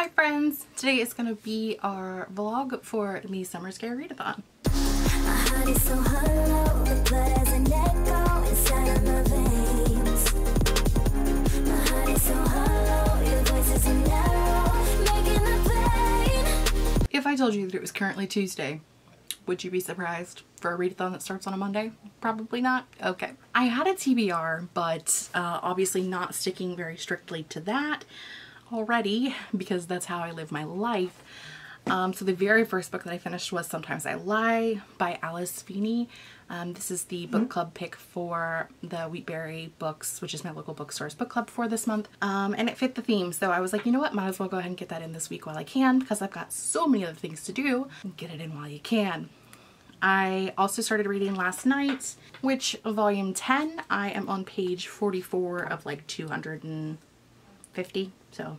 Hi friends! Today is going to be our vlog for the Summer Scare Readathon. If I told you that it was currently Tuesday, would you be surprised for a readathon that starts on a Monday? Probably not. Okay. I had a TBR, but uh, obviously not sticking very strictly to that already because that's how I live my life. Um, so the very first book that I finished was Sometimes I Lie by Alice Feeney. Um, this is the book mm-hmm. club pick for the Wheatberry Books, which is my local bookstore's book club for this month. Um, and it fit the theme. So I was like, you know what, might as well go ahead and get that in this week while I can because I've got so many other things to do. Get it in while you can. I also started reading last night, Witch volume 10, I am on page 44 of like 250. So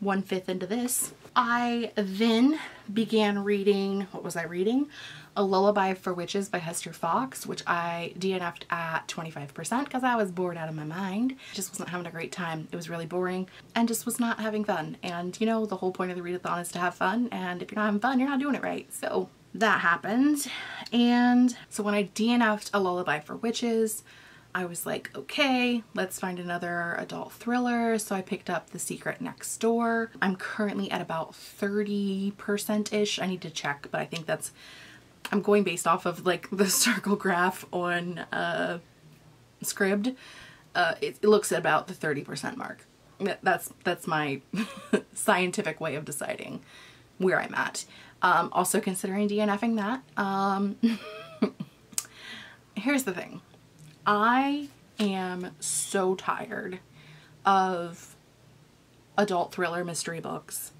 one fifth into this. I then began reading, what was I reading? A Lullaby for Witches by Hester Fox, which I DNF'd at 25% because I was bored out of my mind. Just wasn't having a great time. It was really boring and just was not having fun. And you know, the whole point of the readathon is to have fun. And if you're not having fun, you're not doing it right. So that happened. And so when I DNF'd A Lullaby for Witches, I was like, okay, let's find another adult thriller. So I picked up The Secret Next Door. I'm currently at about 30%-ish. I need to check, but I think that's, I'm going based off of like the circle graph on uh, Scribd. Uh, it, it looks at about the 30% mark. That's, that's my scientific way of deciding where I'm at. Um, also considering DNFing that. Um, here's the thing. I am so tired of adult thriller mystery books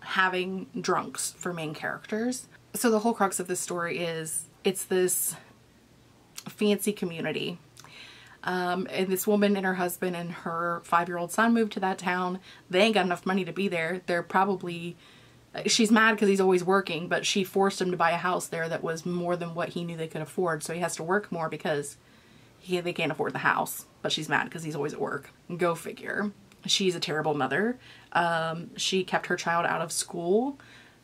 having drunks for main characters. So the whole crux of this story is it's this fancy community. Um, and this woman and her husband and her five-year-old son moved to that town. They ain't got enough money to be there. They're probably she's mad because he's always working, but she forced him to buy a house there that was more than what he knew they could afford. So he has to work more because he, they can't afford the house, but she's mad because he's always at work. Go figure. She's a terrible mother. Um, she kept her child out of school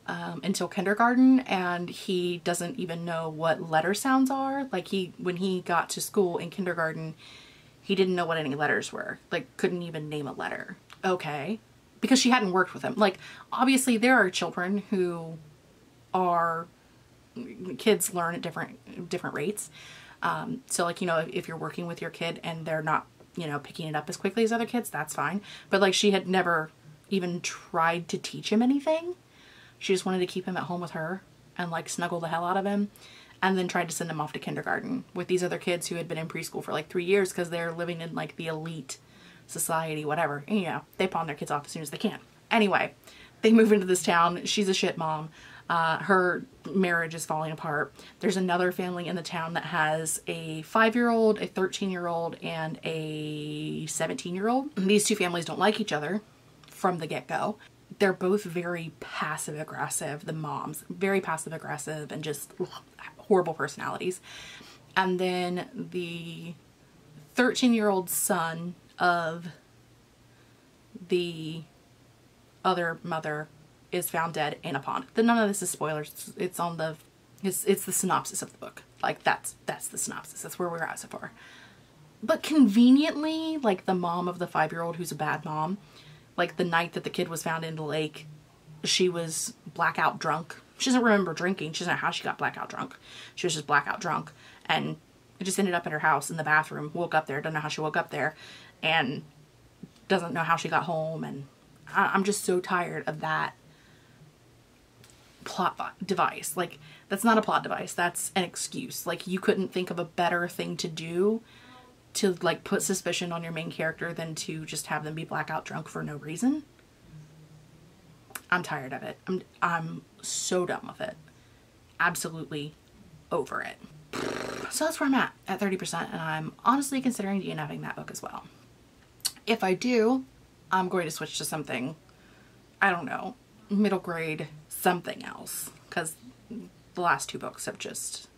um, until kindergarten and he doesn't even know what letter sounds are. Like he, when he got to school in kindergarten, he didn't know what any letters were. Like couldn't even name a letter. Okay because she hadn't worked with him. Like, obviously there are children who are, kids learn at different, different rates. Um, so like, you know, if, if you're working with your kid and they're not, you know, picking it up as quickly as other kids, that's fine. But like she had never even tried to teach him anything. She just wanted to keep him at home with her and like snuggle the hell out of him and then tried to send him off to kindergarten with these other kids who had been in preschool for like three years because they're living in like the elite society, whatever. And, you know, they pawn their kids off as soon as they can. Anyway, they move into this town. She's a shit mom. Uh, her marriage is falling apart. There's another family in the town that has a five-year-old, a 13-year-old, and a 17-year-old. These two families don't like each other from the get-go. They're both very passive-aggressive, the moms. Very passive-aggressive and just ugh, horrible personalities. And then the 13-year-old son of the other mother is found dead in a pond. None of this is spoilers. It's on the, it's, it's the synopsis of the book. Like that's, that's the synopsis. That's where we're at so far. But conveniently, like the mom of the five-year-old who's a bad mom, like the night that the kid was found in the lake, she was blackout drunk. She doesn't remember drinking. She doesn't know how she got blackout drunk. She was just blackout drunk and it just ended up in her house in the bathroom. Woke up there. Don't know how she woke up there and doesn't know how she got home and I I'm just so tired of that plot device. Like that's not a plot device. That's an excuse. Like you couldn't think of a better thing to do to like put suspicion on your main character than to just have them be blackout drunk for no reason. I'm tired of it. I'm I'm so done with it. Absolutely over it. So that's where I'm at at 30% and I'm honestly considering DNFing that book as well. If I do, I'm going to switch to something, I don't know, middle grade something else because the last two books have just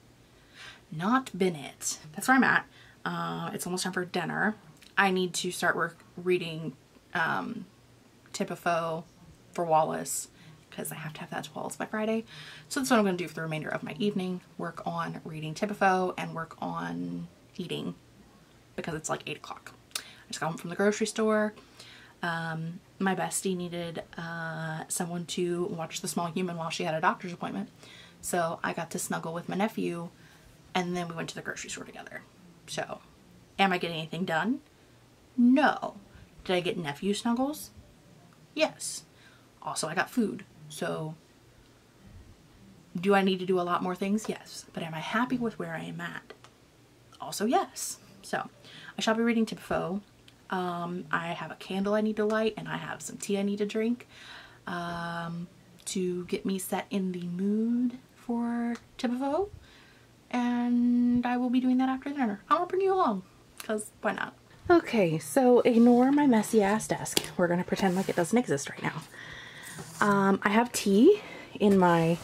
not been it. That's where I'm at. Uh, it's almost time for dinner. I need to start work reading um, TBIFO for Wallace because I have to have that to Wallace by Friday. So that's what I'm going to do for the remainder of my evening. Work on reading TBIFO and work on eating because it's like 8 o'clock. I just got home from the grocery store. Um, my bestie needed uh, someone to watch the small human while she had a doctor's appointment. So I got to snuggle with my nephew and then we went to the grocery store together. So, am I getting anything done? No. Did I get nephew snuggles? Yes. Also, I got food. So, do I need to do a lot more things? Yes. But am I happy with where I am at? Also, yes. So, I shall be reading TBIFO. Um, I have a candle I need to light and I have some tea I need to drink um, to get me set in the mood for TBIFO. And I will be doing that after dinner. I'll bring you along because why not? Okay, so ignore my messy ass desk. We're going to pretend like it doesn't exist right now. Um, I have tea in my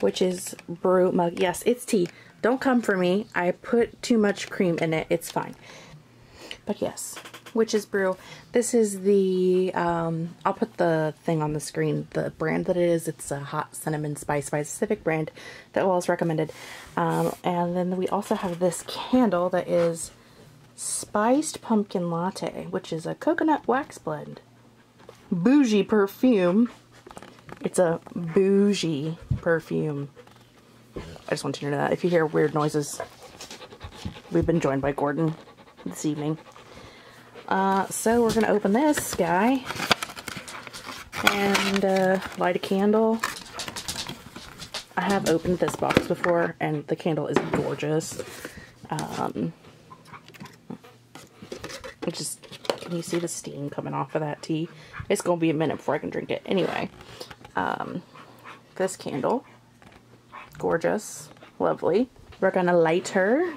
which is Brew mug. Yes, it's tea. Don't come for me. I put too much cream in it. It's fine. But yes, Witch's Brew. This is the, um, I'll put the thing on the screen, the brand that it is. It's a hot cinnamon spice by a specific brand that Wallace recommended. Um, and then we also have this candle that is Spiced Pumpkin Latte, which is a coconut wax blend. Bougie perfume. It's a bougie perfume. I just want you to know that. If you hear weird noises, we've been joined by Gordon this evening. Uh, so we're going to open this guy and uh, light a candle. I have opened this box before and the candle is gorgeous. Um, just, can you see the steam coming off of that tea? It's going to be a minute before I can drink it. Anyway, um, this candle, gorgeous, lovely. We're going to light her,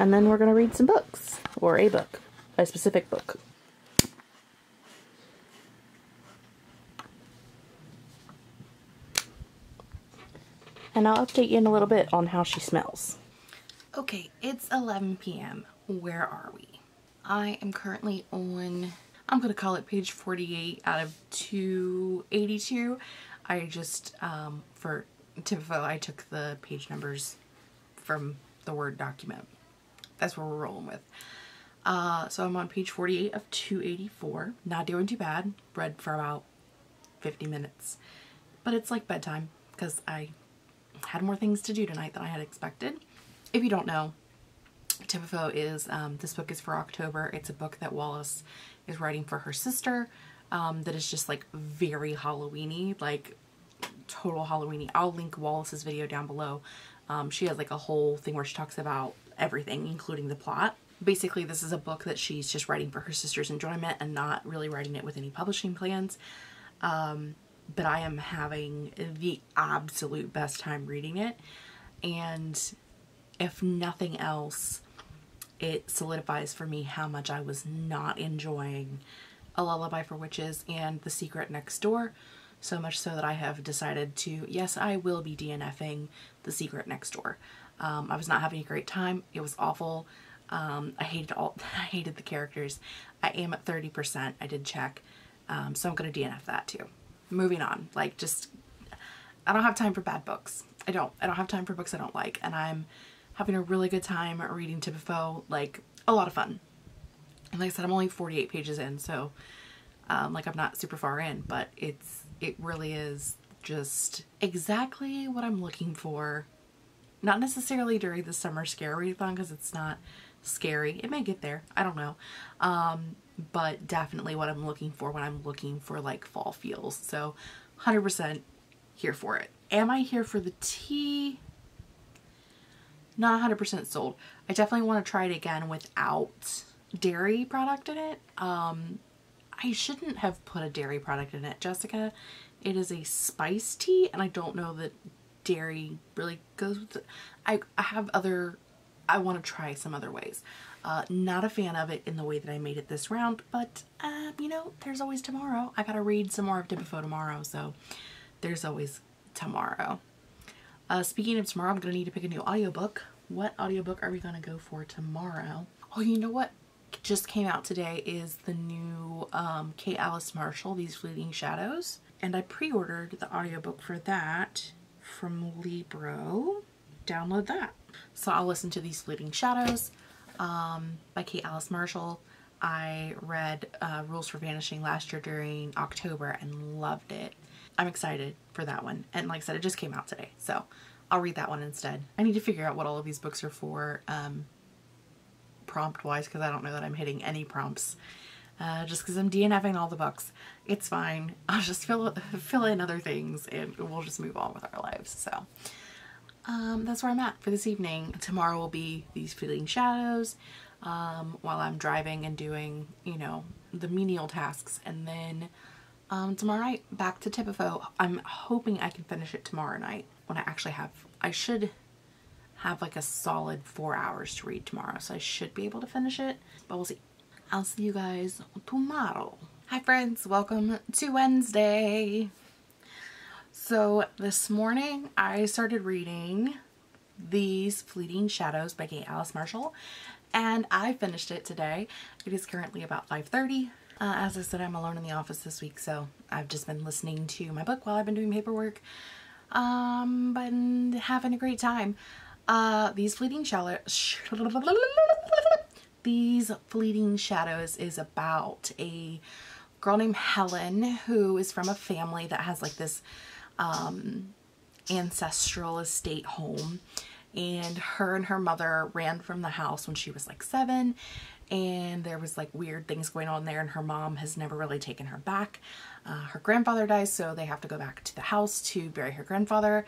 and then we're going to read some books, or a book, a specific book. And I'll update you in a little bit on how she smells. Okay, it's 11 p.m. Where are we? I am currently on, I'm going to call it page 48 out of 282. I just, um, for TBIFO, I took the page numbers from the Word document. That's what we're rolling with. Uh, so I'm on page 48 of 284. Not doing too bad. Read for about 50 minutes. But it's like bedtime because I had more things to do tonight than I had expected. If you don't know, TBIFO is, um, this book is for October. It's a book that Wallace is writing for her sister um, that is just like very Halloweeny, like total Halloweeny. I'll link Wallace's video down below. Um, she has like a whole thing where she talks about everything, including the plot. Basically, this is a book that she's just writing for her sister's enjoyment and not really writing it with any publishing plans. Um, but I am having the absolute best time reading it. And if nothing else, it solidifies for me how much I was not enjoying A Lullaby for Witches and The Secret Next Door. So much so that I have decided to, yes, I will be DNFing The Secret Next Door. Um, I was not having a great time. It was awful. Um, I hated all, I hated the characters. I am at 30%. I did check. Um, so I'm going to DNF that too. Moving on. Like just, I don't have time for bad books. I don't. I don't have time for books I don't like. And I'm having a really good time reading TBIFO, like a lot of fun. And like I said, I'm only 48 pages in, so um, like I'm not super far in, but it's it really is just exactly what I'm looking for. Not necessarily during the summer scare readathon because it's not scary. It may get there. I don't know. Um, but definitely what I'm looking for when I'm looking for like fall feels. So 100% here for it. Am I here for the tea? not 100% sold. I definitely want to try it again without dairy product in it. Um, I shouldn't have put a dairy product in it, Jessica. It is a spice tea, and I don't know that dairy really goes with it. I, I have other, I want to try some other ways. Uh, not a fan of it in the way that I made it this round, but, uh, you know, there's always tomorrow. I gotta read some more of TBIFO tomorrow, so there's always tomorrow. Uh, speaking of tomorrow, I'm to need to pick a new audiobook. What audiobook are we to go for tomorrow? Oh, you know what just came out today is the new um, Kate Alice Marshall, These Fleeting Shadows. And I pre-ordered the audiobook for that from Libro. Download that. So I'll listen to These Fleeting Shadows um, by Kate Alice Marshall. I read uh, Rules for Vanishing last year during October and loved it. I'm excited for that one. And like I said, it just came out today. So I'll read that one instead. I need to figure out what all of these books are for um, prompt wise because I don't know that I'm hitting any prompts. Uh, just because I'm DNFing all the books. It's fine. I'll just fill, fill in other things and we'll just move on with our lives. So um, that's where I'm at for this evening. Tomorrow will be These Fleeting Shadows um, while I'm driving and doing, you know, the menial tasks. And then um, tomorrow night, back to TBIFO. I'm hoping I can finish it tomorrow night when I actually have, I should have like a solid four hours to read tomorrow. So I should be able to finish it, but we'll see. I'll see you guys tomorrow. Hi friends, welcome to Wednesday. So this morning I started reading These Fleeting Shadows by Kate Alice Marshall and I finished it today. It is currently about 5.30. Uh, as I said, I'm alone in the office this week, so I've just been listening to my book while I've been doing paperwork. Um, but having a great time. Uh, These Fleeting Shadows... These Fleeting Shadows is about a girl named Helen who is from a family that has like this um, ancestral estate home and her and her mother ran from the house when she was like seven and there was like weird things going on there and her mom has never really taken her back. Uh, her grandfather dies so they have to go back to the house to bury her grandfather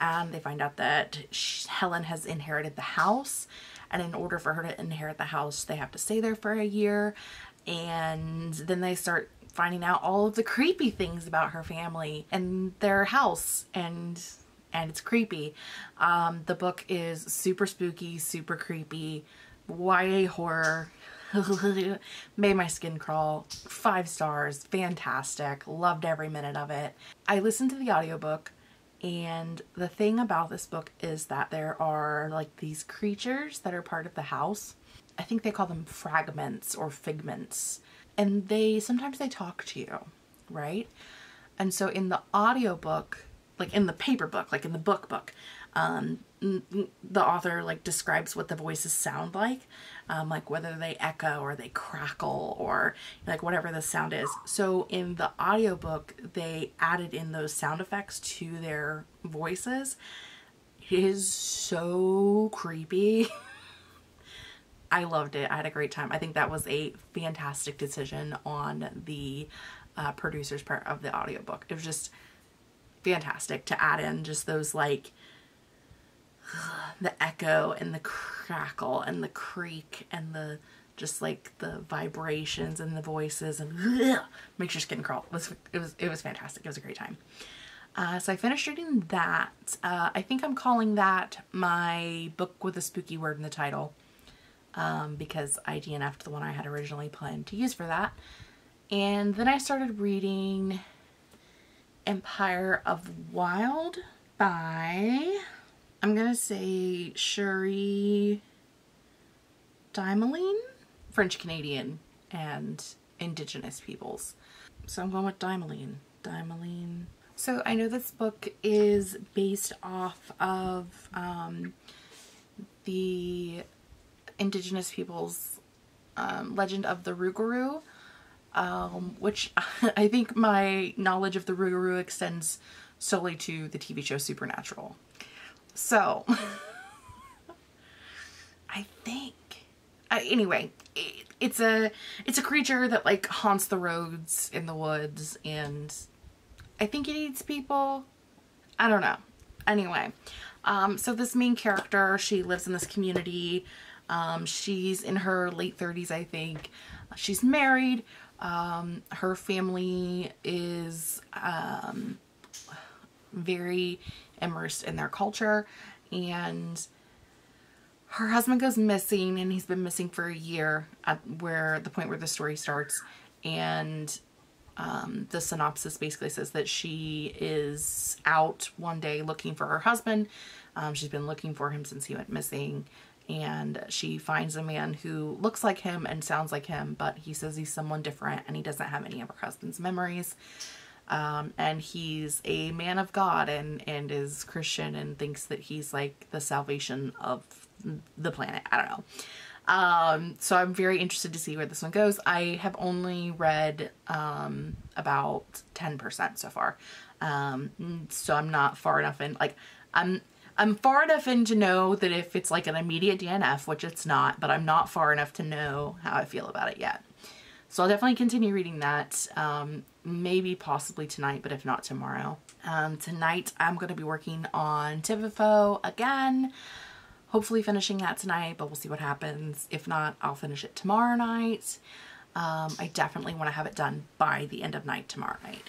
and they find out that she, Helen has inherited the house and in order for her to inherit the house they have to stay there for a year and then they start finding out all of the creepy things about her family and their house and and it's creepy. Um, the book is super spooky, super creepy, YA horror. Made my skin crawl. Five stars. Fantastic. Loved every minute of it. I listened to the audiobook and the thing about this book is that there are like these creatures that are part of the house. I think they call them fragments or figments and they sometimes they talk to you, right? And so in the audiobook, like in the paper book, like in the book book, um, the author like describes what the voices sound like, um, like whether they echo or they crackle or like whatever the sound is. So in the audiobook, they added in those sound effects to their voices. It is so creepy. I loved it. I had a great time. I think that was a fantastic decision on the uh, producer's part of the audiobook. It was just fantastic to add in just those like the echo and the crackle and the creak and the just like the vibrations and the voices and ugh, makes your skin crawl. It was it was it was fantastic. It was a great time. Uh, so I finished reading that. Uh, I think I'm calling that my book with a spooky word in the title um, because I DNF'd the one I had originally planned to use for that. And then I started reading Empire of Wild by, I'm going to say Cherie Dimaline, French Canadian and indigenous peoples. So I'm going with Dimaline. Dimaline. So I know this book is based off of um, the indigenous peoples um, legend of the Rougarou um, which I think my knowledge of the Rougarou extends solely to the TV show Supernatural. So, I think, anyway, it, it's a it's a creature that like haunts the roads in the woods, and I think it eats people. I don't know. Anyway, um, so this main character, she lives in this community. Um, she's in her late 30s, I think. She's married. Um, her family is um, very immersed in their culture and her husband goes missing and he's been missing for a year at where the point where the story starts and um, the synopsis basically says that she is out one day looking for her husband. Um, she's been looking for him since he went missing and she finds a man who looks like him and sounds like him, but he says he's someone different and he doesn't have any of her husband's memories. Um, and he's a man of God and, and is Christian and thinks that he's like the salvation of the planet. I don't know. Um, so I'm very interested to see where this one goes. I have only read um, about 10% so far. Um, so I'm not far enough in. Like, I'm I'm far enough in to know that if it's like an immediate DNF, which it's not, but I'm not far enough to know how I feel about it yet. So I'll definitely continue reading that, um, maybe possibly tonight, but if not tomorrow. Um, tonight I'm going to be working on TBIFO again, hopefully finishing that tonight, but we'll see what happens. If not, I'll finish it tomorrow night. Um, I definitely want to have it done by the end of night tomorrow night.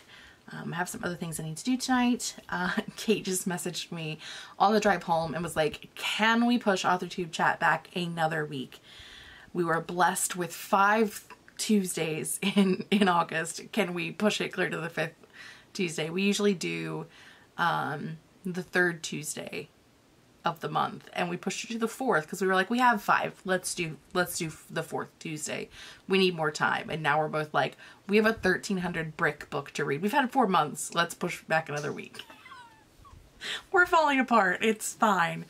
Um, I have some other things I need to do tonight. Uh, Kate just messaged me on the drive home and was like, can we push AuthorTube chat back another week? We were blessed with five Tuesdays in, in August. Can we push it clear to the fifth Tuesday? We usually do um, the third Tuesday of the month and we pushed it to the fourth because we were like we have five. Let's do let's do the fourth tuesday. We need more time. And now we're both like we have a 1300 brick book to read. We've had four months. Let's push back another week. We're falling apart. It's fine.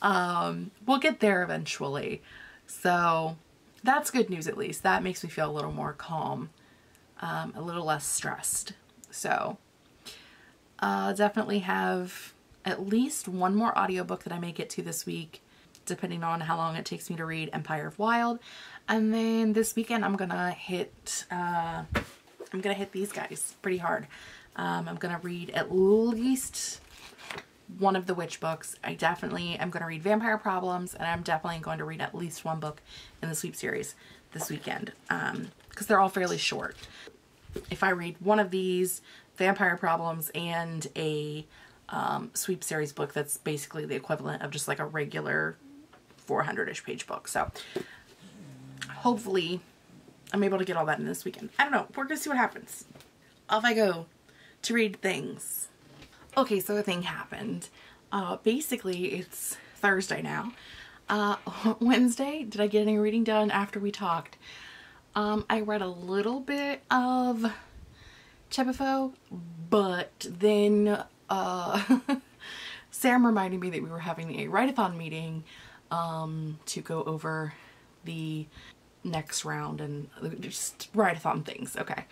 Um we'll get there eventually. So that's good news at least that makes me feel a little more calm um, a little less stressed so uh definitely have at least one more audiobook that I may get to this week, depending on how long it takes me to read Empire of Wild. And then this weekend I'm gonna hit, uh, I'm gonna hit these guys pretty hard. Um, I'm gonna read at least one of the witch books. I definitely am going to read Vampire Problems and I'm definitely going to read at least one book in the Sweep series this weekend because um, they're all fairly short. If I read one of these, Vampire Problems and a um, sweep series book that's basically the equivalent of just like a regular 400-ish page book. So hopefully I'm able to get all that in this weekend. I don't know. We're going to see what happens. Off I go to read things. Okay, so a thing happened. Uh, basically, it's Thursday now. Uh, Wednesday, did I get any reading done after we talked? Um, I read a little bit of TBIFO, but then uh, Sam reminded me that we were having a write-a-thon meeting um, to go over the next round and just write-a-thon things. Okay.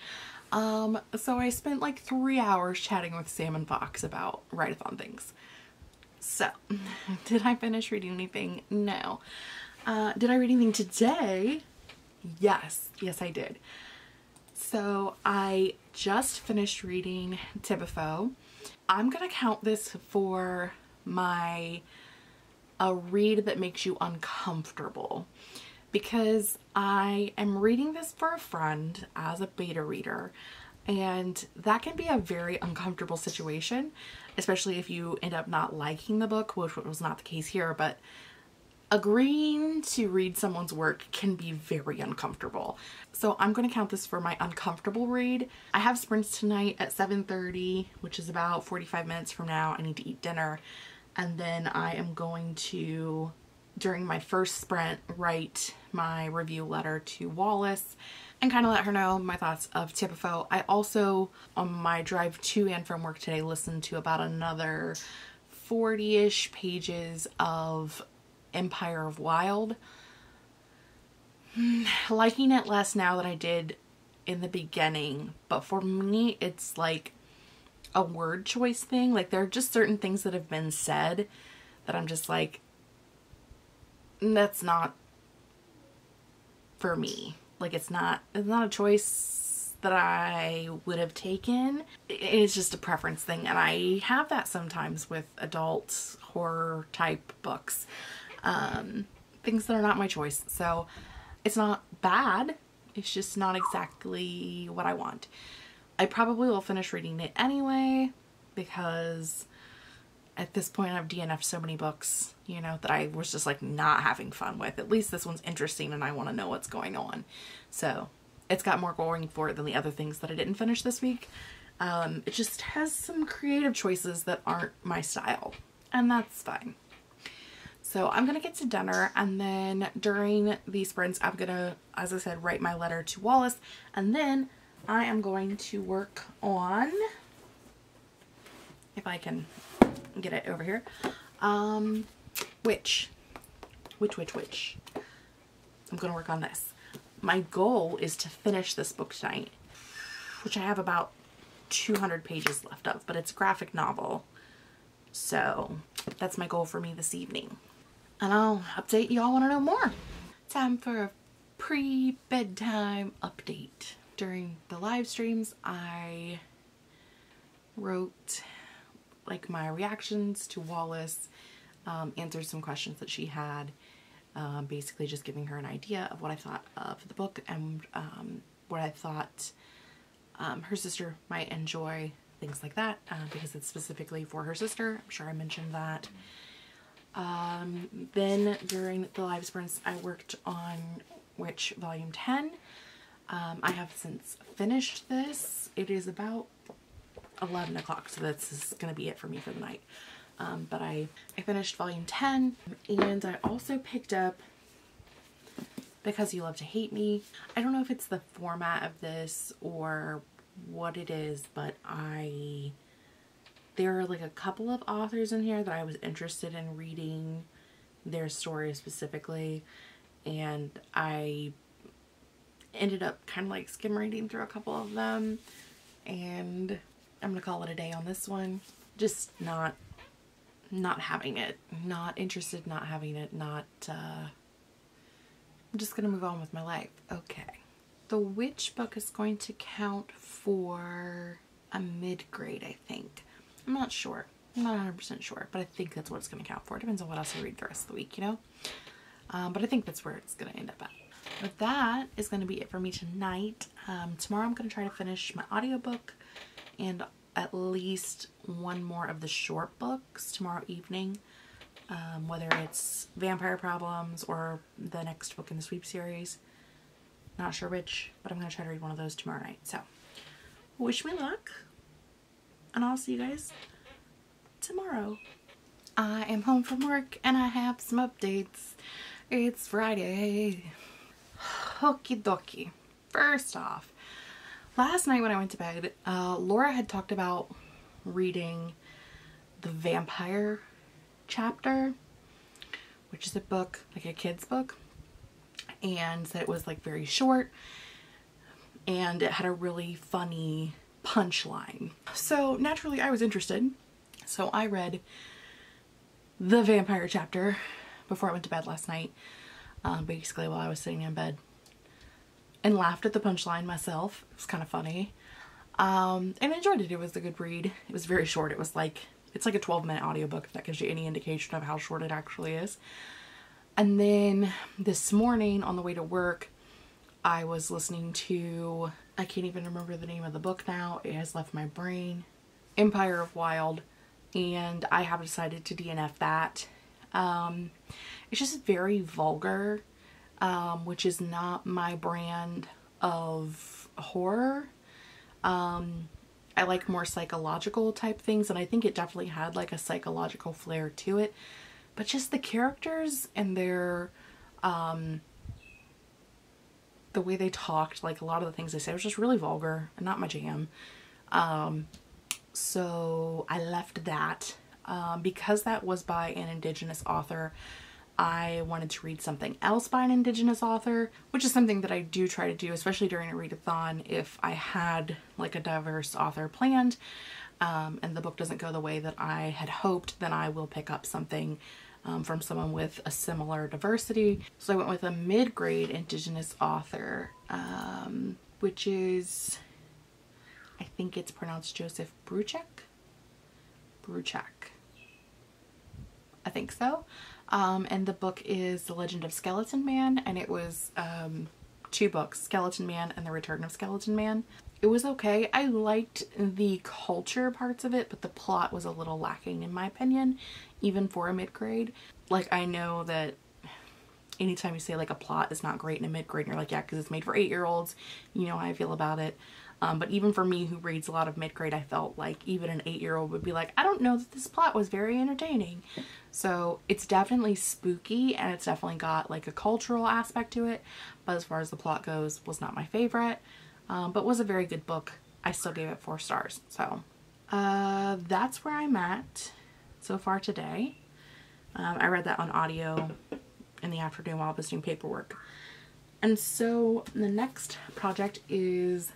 Um, so I spent like three hours chatting with Sam and Fox about write-a-thon things. So, did I finish reading anything? No. Uh, did I read anything today? Yes. Yes, I did. So, I just finished reading TBIFO. I'm gonna count this for my a read that makes you uncomfortable because I am reading this for a friend as a beta reader and that can be a very uncomfortable situation especially if you end up not liking the book which was not the case here but agreeing to read someone's work can be very uncomfortable. So I'm going to count this for my uncomfortable read. I have sprints tonight at 7.30, which is about 45 minutes from now. I need to eat dinner. And then I am going to, during my first sprint, write my review letter to Wallace and kind of let her know my thoughts of TBIFO. I also, on my drive to and from work today, listened to about another 40-ish pages of Empire of Wild. Liking it less now than I did in the beginning, but for me it's like a word choice thing. Like there are just certain things that have been said that I'm just like, that's not for me. Like it's not, it's not a choice that I would have taken. It's just a preference thing. And I have that sometimes with adult horror type books um, things that are not my choice. So it's not bad. It's just not exactly what I want. I probably will finish reading it anyway because at this point I've DNF'd so many books, you know, that I was just like not having fun with. At least this one's interesting and I want to know what's going on. So it's got more going for it than the other things that I didn't finish this week. Um, it just has some creative choices that aren't my style and that's fine. So I'm gonna get to dinner and then during the sprints I'm gonna, as I said, write my letter to Wallace and then I am going to work on, if I can get it over here, um, which, which, which, which. I'm gonna work on this. My goal is to finish this book tonight, which I have about 200 pages left of, but it's a graphic novel. So that's my goal for me this evening. And I'll update y'all want to know more. Time for a pre-bedtime update. During the live streams, I wrote like my reactions to Wallace, um, answered some questions that she had, um, basically just giving her an idea of what I thought of the book and um, what I thought um, her sister might enjoy, things like that, uh, because it's specifically for her sister. I'm sure I mentioned that. Um, then during the live sprints, I worked on Witch Volume 10. Um, I have since finished this. It is about 11 o'clock, so this is going to be it for me for the night. Um, but I, I finished volume 10 and I also picked up Because You Love to Hate Me. I don't know if it's the format of this or what it is, but I, there are like a couple of authors in here that I was interested in reading their story specifically and I ended up kind of like skim reading through a couple of them and I'm gonna call it a day on this one. Just not not having it. Not interested, not having it, not, uh, I'm just going to move on with my life. Okay. The Witch book is going to count for a mid-grade, I think. I'm not sure. I'm not 100% sure, but I think that's what it's going to count for. It depends on what else I read the rest of the week, you know? Um, but I think that's where it's going to end up at. But that is going to be it for me tonight. Um, tomorrow I'm going to try to finish my audiobook and at least one more of the short books tomorrow evening. Um, whether it's Vampire Problems or the next book in the sweep series. Not sure which, but I'm going to try to read one of those tomorrow night. So, wish me luck, and I'll see you guys tomorrow. I am home from work and I have some updates. It's Friday. Okie dokie. First off, last night when I went to bed, uh, Laura had talked about reading the vampire chapter, which is a book, like a kid's book, and that it was like very short and it had a really funny punchline. So naturally I was interested. So I read the vampire chapter before I went to bed last night, um, basically while I was sitting in bed and laughed at the punchline myself. It was kind of funny. Um, and enjoyed it. It was a good read. It was very short. It was like, it's like a 12 minute audiobook if that gives you any indication of how short it actually is. And then this morning on the way to work, I was listening to, I can't even remember the name of the book now. It has left my brain. Empire of Wild. And I have decided to DNF that. Um, it's just very vulgar um, which is not my brand of horror. Um, I like more psychological type things, and I think it definitely had like a psychological flair to it. But just the characters and their, um, the way they talked, like a lot of the things they said was just really vulgar and not my jam. Um, so I left that. Um, because that was by an indigenous author, I wanted to read something else by an indigenous author, which is something that I do try to do, especially during a readathon if I had like a diverse author planned um, and the book doesn't go the way that I had hoped, then I will pick up something um, from someone with a similar diversity. So I went with a mid-grade indigenous author, um, which is, I think it's pronounced Joseph Bruchac? Bruchac. I think so. Um, and the book is The Legend of Skeleton Man, and it was um, two books, Skeleton Man and The Return of Skeleton Man. It was okay. I liked the culture parts of it, but the plot was a little lacking in my opinion, even for a mid-grade. Like, I know that anytime you say like a plot is not great in a mid-grade, you're like, yeah, because it's made for eight-year-olds, you know how I feel about it. Um, but even for me who reads a lot of mid-grade, I felt like even an eight-year-old would be like, I don't know that this plot was very entertaining. So it's definitely spooky and it's definitely got like a cultural aspect to it. But as far as the plot goes, was not my favorite. Um, but was a very good book. I still gave it four stars. So uh, that's where I'm at so far today. Um, I read that on audio in the afternoon while I was doing paperwork. And so the next project is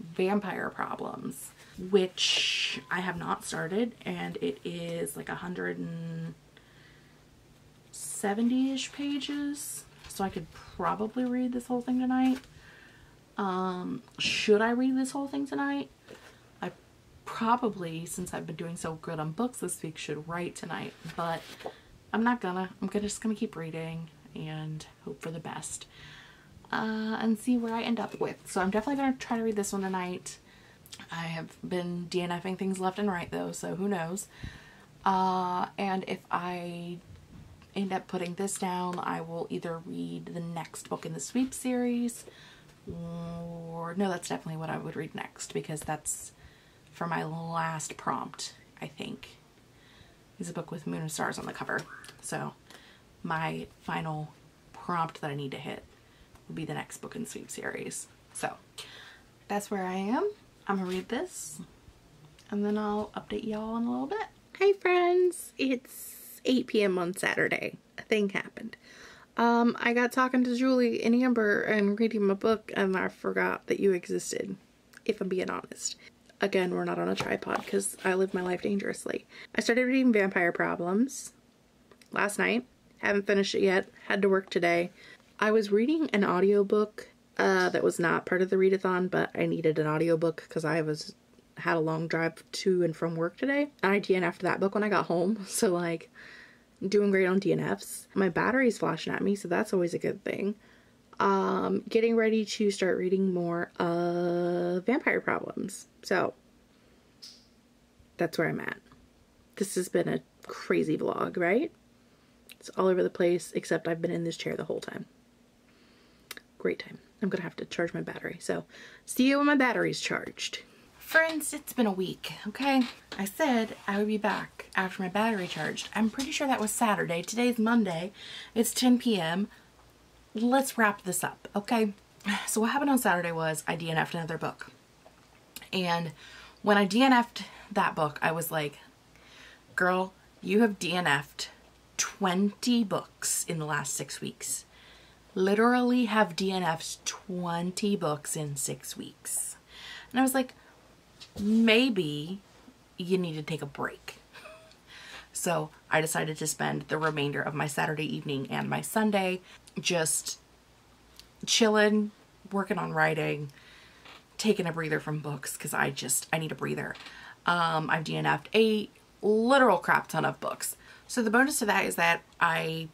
Vampire Problems, which I have not started and it is like 170-ish pages. So I could probably read this whole thing tonight. Um, should I read this whole thing tonight? I probably, since I've been doing so good on books this week, should write tonight, but I'm not gonna. I'm gonna just gonna keep reading and hope for the best uh, and see where I end up with. So I'm definitely gonna try to read this one tonight. I have been DNFing things left and right though, so who knows. Uh, and if I end up putting this down, I will either read the next book in the sweep series or no, that's definitely what I would read next because that's for my last prompt, I think. It's a book with moon and stars on the cover. So my final prompt that I need to hit will be the next book in Sweep series. So that's where I am. I'm gonna read this and then I'll update y'all in a little bit. Hey friends, it's 8 p.m. on Saturday. A thing happened. Um, I got talking to Julie and Amber and reading my book and I forgot that you existed, if I'm being honest. Again, we're not on a tripod because I live my life dangerously. I started reading Vampire Problems last night. Haven't finished it yet. Had to work today. I was reading an audiobook uh, that was not part of the readathon, but I needed an audiobook because I was had a long drive to and from work today. And I DNF'd that book when I got home. So like doing great on DNFs. My battery's flashing at me, so that's always a good thing. Um, getting ready to start reading more Vampire Problems. So that's where I'm at. This has been a crazy vlog, right? It's all over the place, except I've been in this chair the whole time. Great time. I'm gonna have to charge my battery. So see you when my battery's charged. Friends, it's been a week, okay? I said I would be back after my battery charged. I'm pretty sure that was Saturday. Today's Monday. It's 10 p.m. Let's wrap this up, okay? So what happened on Saturday was I DNF'd another book. And when I DNF'd that book, I was like, girl, you have DNF'd 20 books in the last six weeks. Literally have DNF'd 20 books in six weeks. And I was like, maybe you need to take a break. So I decided to spend the remainder of my Saturday evening and my Sunday just chilling, working on writing, taking a breather from books because I just, I need a breather. Um, I've DNF'd a literal crap ton of books. So the bonus to that is that I,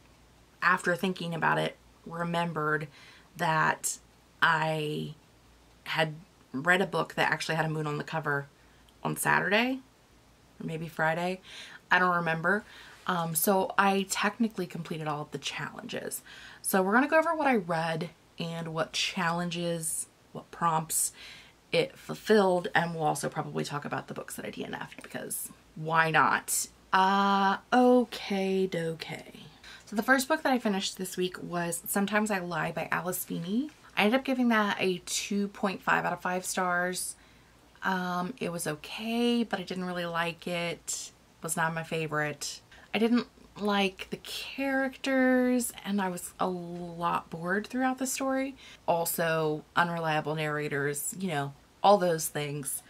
after thinking about it, remembered that I had read a book that actually had a moon on the cover on Saturday or maybe Friday. I don't remember. Um, so I technically completed all of the challenges. So we're going to go over what I read and what challenges, what prompts it fulfilled, and we'll also probably talk about the books that I DNF'd because why not? Uh, okay, okay. So the first book that I finished this week was Sometimes I Lie by Alice Feeney. I ended up giving that a 2.5 out of 5 stars. Um, it was okay, but I didn't really like it. it. was not my favorite. I didn't like the characters and I was a lot bored throughout the story. Also, unreliable narrators, you know, all those things.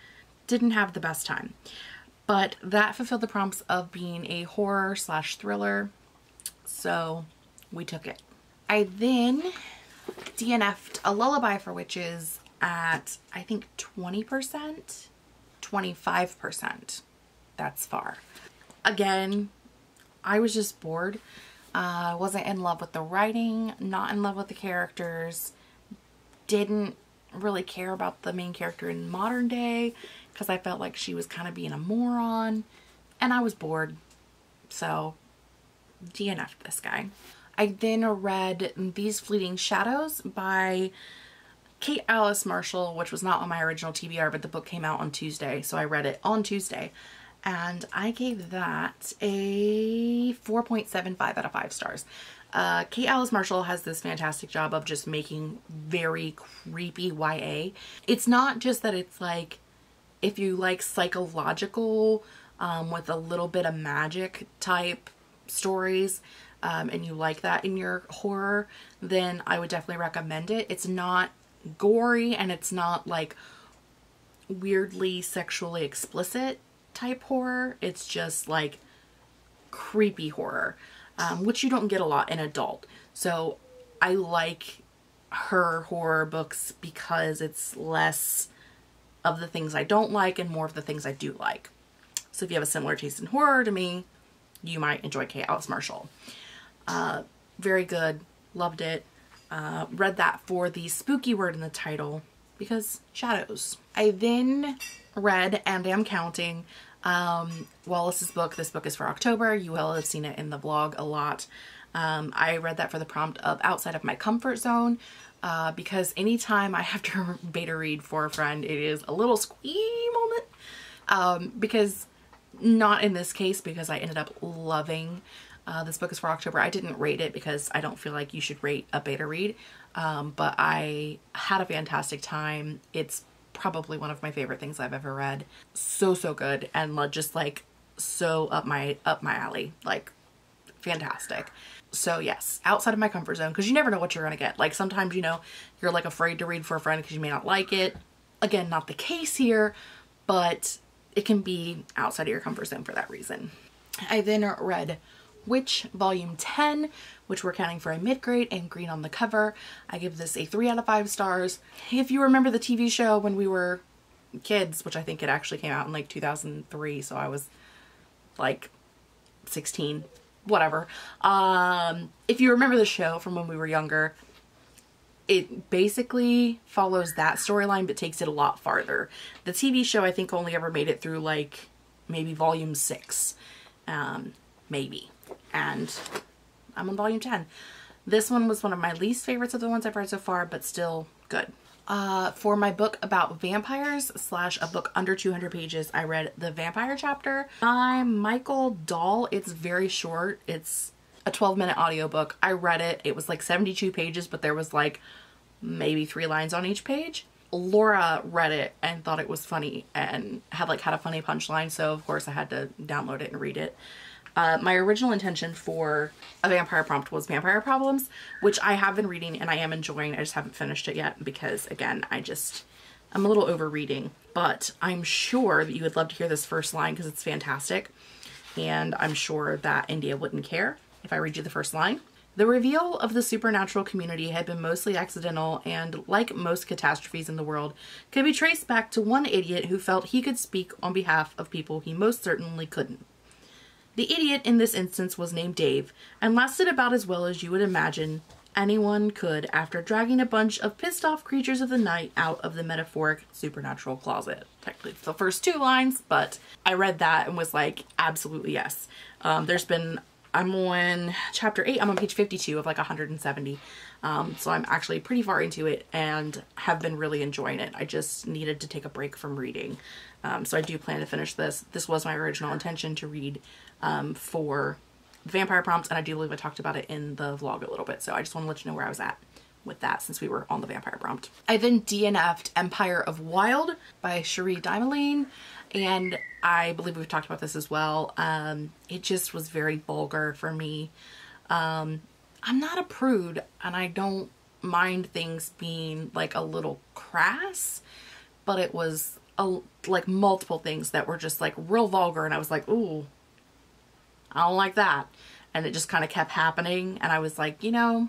Didn't have the best time. But that fulfilled the prompts of being a horror slash thriller. So we took it. I then DNF'd a lullaby for witches at I think 20%, 25%. That's far. Again, I was just bored. I uh, wasn't in love with the writing, not in love with the characters, didn't really care about the main character in modern day because I felt like she was kind of being a moron and I was bored. So DNF'd this guy. I then read These Fleeting Shadows by Kate Alice Marshall, which was not on my original TBR, but the book came out on Tuesday, so I read it on Tuesday. And I gave that a 4.75 out of 5 stars. Uh, Kate Alice Marshall has this fantastic job of just making very creepy YA. It's not just that it's like, if you like psychological um, with a little bit of magic type stories um, and you like that in your horror, then I would definitely recommend it. It's not gory and it's not like weirdly sexually explicit type horror. It's just like creepy horror, um, which you don't get a lot in adult. So I like her horror books because it's less of the things I don't like and more of the things I do like. So if you have a similar taste in horror to me, you might enjoy Kate Alice Marshall. Uh, very good. Loved it. Uh, read that for the spooky word in the title because shadows. I then read And Am Counting um, Wallace's book. This book is for October. You will have seen it in the blog a lot. Um, I read that for the prompt of Outside of My Comfort Zone uh, because anytime I have to beta read for a friend, it is a little squee moment um, because not in this case because I ended up loving uh, this book is for October. I didn't rate it because I don't feel like you should rate a beta read, um, but I had a fantastic time. It's probably one of my favorite things I've ever read. So so good and just like so up my up my alley. Like fantastic. So yes, outside of my comfort zone because you never know what you're gonna get. Like sometimes you know you're like afraid to read for a friend because you may not like it. Again, not the case here, but it can be outside of your comfort zone for that reason. I then read Witch Volume 10, which we're counting for a mid-grade and green on the cover. I give this a 3 out of 5 stars. If you remember the TV show when we were kids, which I think it actually came out in like 2003, so I was like 16, whatever. Um, if you remember the show from when we were younger, it basically follows that storyline but takes it a lot farther. The TV show I think only ever made it through like maybe volume 6. Um, maybe and I'm on volume 10. This one was one of my least favorites of the ones I've read so far, but still good. Uh, for my book about vampires slash a book under 200 pages, I read the vampire chapter by Michael Dahl. It's very short. It's a 12 minute audiobook. I read it. It was like 72 pages, but there was like maybe three lines on each page. Laura read it and thought it was funny and had like had a funny punchline. So of course I had to download it and read it. Uh, my original intention for a vampire prompt was Vampire Problems, which I have been reading and I am enjoying. I just haven't finished it yet because, again, I just, I'm a little over reading. But I'm sure that you would love to hear this first line because it's fantastic. And I'm sure that India wouldn't care if I read you the first line. The reveal of the supernatural community had been mostly accidental and, like most catastrophes in the world, could be traced back to one idiot who felt he could speak on behalf of people he most certainly couldn't. The idiot in this instance was named Dave and lasted about as well as you would imagine anyone could after dragging a bunch of pissed off creatures of the night out of the metaphoric supernatural closet. Technically, it's the first two lines, but I read that and was like, absolutely yes. Um, there's been, I'm on chapter 8, I'm on page 52 of like 170. Um, so I'm actually pretty far into it and have been really enjoying it. I just needed to take a break from reading. Um, so I do plan to finish this. This was my original intention to read um, for vampire prompts and I do believe I talked about it in the vlog a little bit so I just want to let you know where I was at with that since we were on the vampire prompt. I then DNF'd Empire of Wild by Cherie Dimaline and I believe we've talked about this as well. Um, it just was very vulgar for me. Um, I'm not a prude and I don't mind things being like a little crass, but it was a, like multiple things that were just like real vulgar and I was like, ooh, I don't like that. And it just kind of kept happening. And I was like, you know,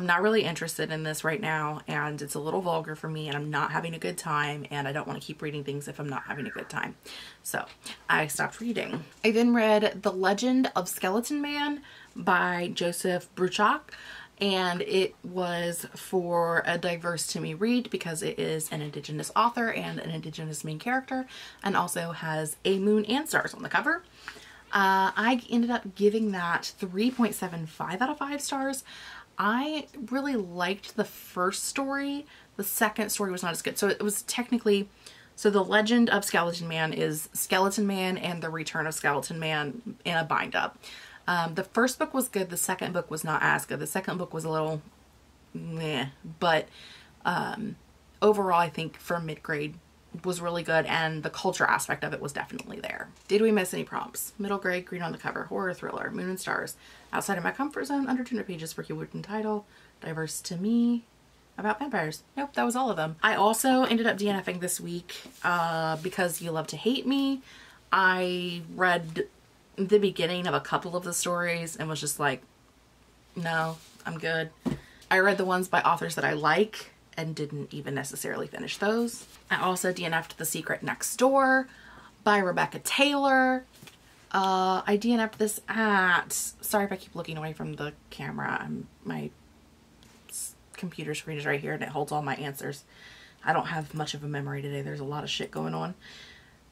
I'm not really interested in this right now. And it's a little vulgar for me and I'm not having a good time. And I don't want to keep reading things if I'm not having a good time. So I stopped reading. I then read The Legend of Skeleton Man by Joseph Bruchac and it was for a diverse to me read because it is an indigenous author and an indigenous main character and also has a moon and stars on the cover. Uh, I ended up giving that 3.75 out of 5 stars. I really liked the first story. The second story was not as good. So it was technically, so the Legend of Skeleton Man is Skeleton Man and the Return of Skeleton Man in a bind up. Um, the first book was good. The second book was not as good. The second book was a little meh, but um, overall, I think for mid grade was really good and the culture aspect of it was definitely there. Did we miss any prompts? Middle grade, green on the cover, horror thriller, moon and stars, outside of my comfort zone, under 200 pages for keyword and title, diverse to me, about vampires. Nope, that was all of them. I also ended up DNFing this week uh, because You Love to Hate Me. I read the beginning of a couple of the stories and was just like, no, I'm good. I read the ones by authors that I like and didn't even necessarily finish those. I also DNF'd The Secret Next Door by Rebecca Taylor. Uh, I DNF'd this at, sorry if I keep looking away from the camera. I'm, my computer screen is right here and it holds all my answers. I don't have much of a memory today. There's a lot of shit going on.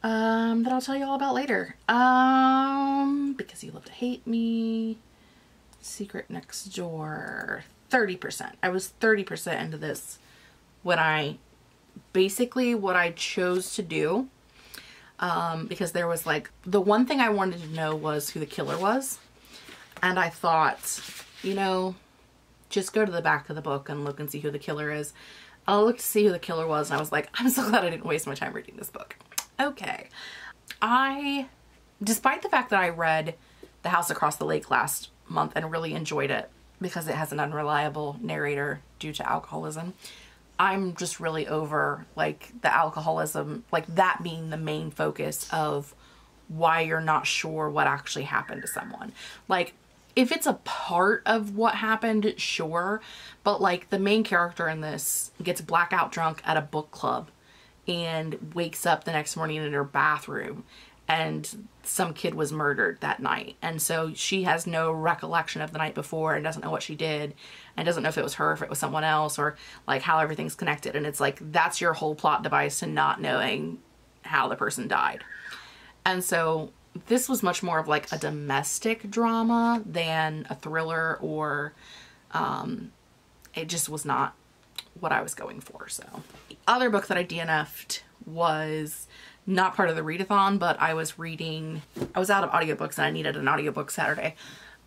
Um, that I'll tell you all about later. Um, because you love to hate me. Secret Next Door. 30%. I was 30% into this when I basically what I chose to do um, because there was like the one thing I wanted to know was who the killer was. And I thought you know just go to the back of the book and look and see who the killer is. I'll look to see who the killer was and I was like I'm so glad I didn't waste my time reading this book. Okay. I despite the fact that I read The House Across the Lake last month and really enjoyed it because it has an unreliable narrator due to alcoholism I'm just really over like the alcoholism, like that being the main focus of why you're not sure what actually happened to someone. Like if it's a part of what happened, sure, but like the main character in this gets blackout drunk at a book club and wakes up the next morning in her bathroom and some kid was murdered that night. And so she has no recollection of the night before and doesn't know what she did and doesn't know if it was her, or if it was someone else, or like how everything's connected. And it's like that's your whole plot device to not knowing how the person died. And so this was much more of like a domestic drama than a thriller or um, it just was not what I was going for. So the other book that I DNF'd was not part of the readathon, but I was reading, I was out of audiobooks and I needed an audiobook Saturday.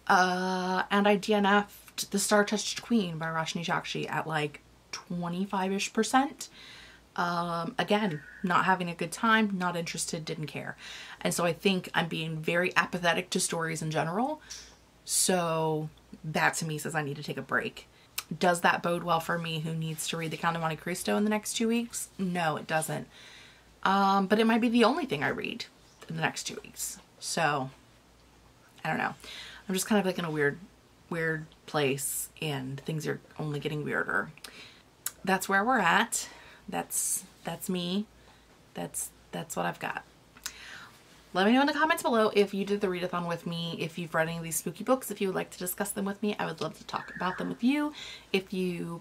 Uh, and I DNF'd The Star Touched Queen by Roshani Chokshi at like 25-ish percent. Um, again, not having a good time, not interested, didn't care. And so I think I'm being very apathetic to stories in general. So that to me says I need to take a break. Does that bode well for me who needs to read The Count of Monte Cristo in the next two weeks? No, it doesn't. Um, but it might be the only thing I read in the next two weeks. So, I don't know. I'm just kind of like in a weird, weird place and things are only getting weirder. That's where we're at. That's, that's me. That's, that's what I've got. Let me know in the comments below if you did the readathon with me, if you've read any of these spooky books, if you would like to discuss them with me. I would love to talk about them with you. If you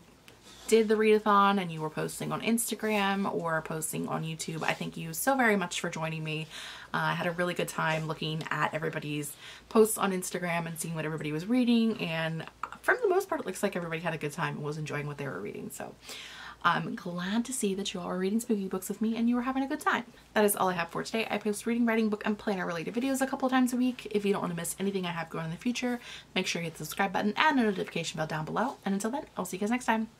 did the readathon and you were posting on Instagram or posting on YouTube, I thank you so very much for joining me. Uh, I had a really good time looking at everybody's posts on Instagram and seeing what everybody was reading and for the most part it looks like everybody had a good time and was enjoying what they were reading. So I'm glad to see that you all are reading spooky books with me and you were having a good time. That is all I have for today. I post reading, writing, book, and planner related videos a couple times a week. If you don't want to miss anything I have going in the future, make sure you hit the subscribe button and the notification bell down below. And until then, I'll see you guys next time.